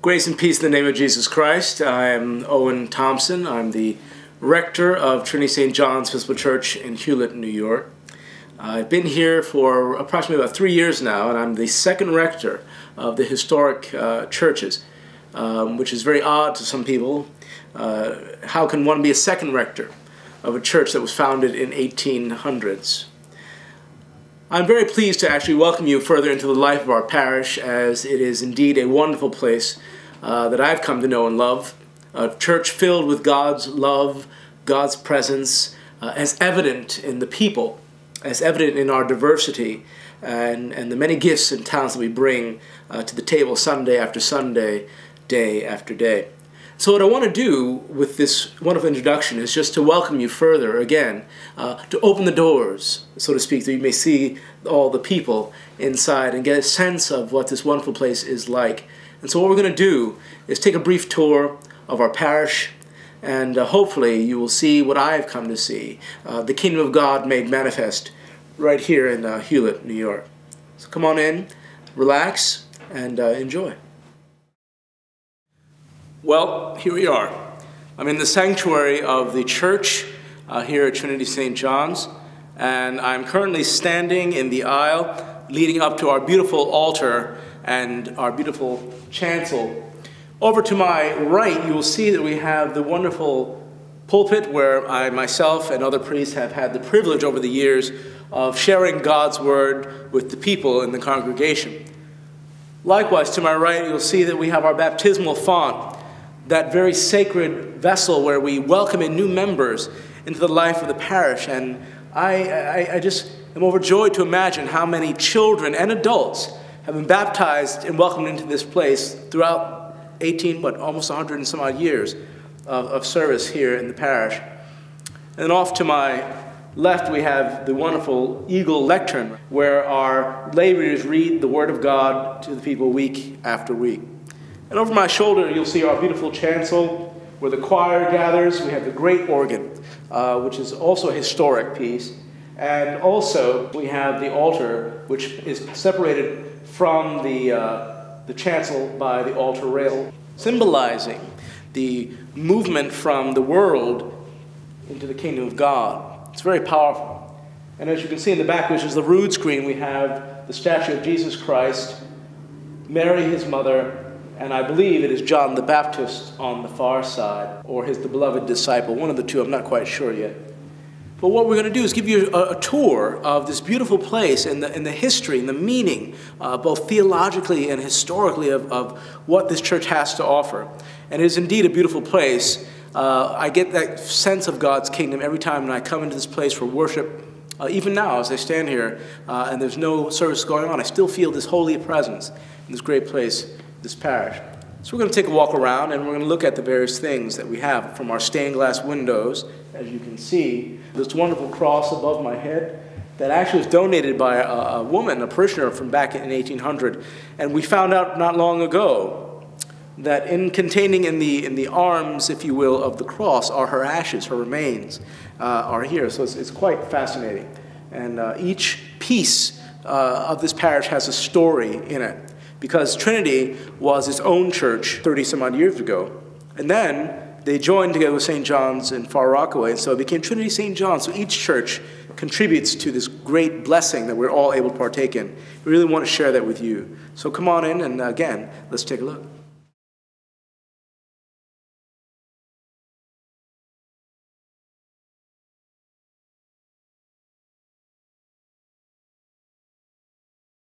Grace and peace in the name of Jesus Christ. I am Owen Thompson. I'm the rector of Trinity St. John's Episcopal Church in Hewlett, New York. I've been here for approximately about three years now, and I'm the second rector of the historic uh, churches, um, which is very odd to some people. Uh, how can one be a second rector of a church that was founded in 1800s? I'm very pleased to actually welcome you further into the life of our parish, as it is indeed a wonderful place uh, that I've come to know and love. A church filled with God's love, God's presence, uh, as evident in the people, as evident in our diversity, and, and the many gifts and talents that we bring uh, to the table Sunday after Sunday, day after day. So what I want to do with this wonderful introduction is just to welcome you further again, uh, to open the doors, so to speak, that you may see all the people inside and get a sense of what this wonderful place is like. And so what we're going to do is take a brief tour of our parish, and uh, hopefully you will see what I have come to see, uh, the kingdom of God made manifest right here in uh, Hewlett, New York. So come on in, relax, and uh, enjoy. Well, here we are. I'm in the sanctuary of the church uh, here at Trinity St. John's, and I'm currently standing in the aisle leading up to our beautiful altar and our beautiful chancel. Over to my right, you will see that we have the wonderful pulpit where I myself and other priests have had the privilege over the years of sharing God's word with the people in the congregation. Likewise, to my right, you'll see that we have our baptismal font that very sacred vessel where we welcome in new members into the life of the parish. And I, I, I just am overjoyed to imagine how many children and adults have been baptized and welcomed into this place throughout 18, what, almost 100 and some odd years of, of service here in the parish. And off to my left, we have the wonderful Eagle Lectern, where our lay readers read the Word of God to the people week after week. And over my shoulder, you'll see our beautiful chancel where the choir gathers. We have the great organ, uh, which is also a historic piece. And also, we have the altar, which is separated from the, uh, the chancel by the altar rail, symbolizing the movement from the world into the kingdom of God. It's very powerful. And as you can see in the back, which is the rood screen, we have the statue of Jesus Christ, Mary, his mother, and I believe it is John the Baptist on the far side, or his the beloved disciple, one of the two, I'm not quite sure yet. But what we're going to do is give you a, a tour of this beautiful place and the, and the history and the meaning, uh, both theologically and historically, of, of what this church has to offer. And it is indeed a beautiful place. Uh, I get that sense of God's kingdom every time I come into this place for worship. Uh, even now, as I stand here uh, and there's no service going on, I still feel this holy presence in this great place this parish. So we're going to take a walk around and we're going to look at the various things that we have from our stained glass windows. As you can see, this wonderful cross above my head that actually was donated by a, a woman, a parishioner from back in 1800. And we found out not long ago that in containing in the, in the arms, if you will, of the cross are her ashes, her remains uh, are here. So it's, it's quite fascinating. And uh, each piece uh, of this parish has a story in it because Trinity was its own church 30 some odd years ago. And then they joined together with St. John's in Far Rockaway, and so it became Trinity St. John. So each church contributes to this great blessing that we're all able to partake in. We really want to share that with you. So come on in, and again, let's take a look.